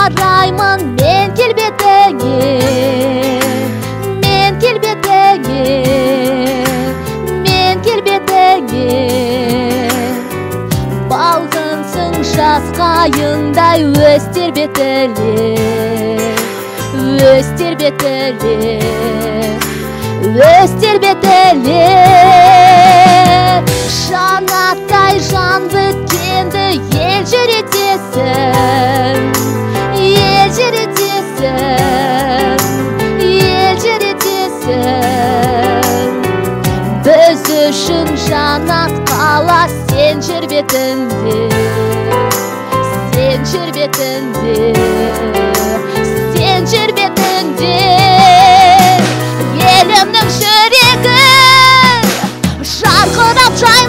қараймын мен келбетіңе мен келбетіңе мен келбетіңе. Балғынсың жас қайыңдай өз тербетіле өз тербетіле өз тербетіле. Жанаттай жан біткенді елжіретесің үшін жанат қала сен жер бетінде сен жер бетінде сен жер бетінде елімнің жүрегі жарқырап жар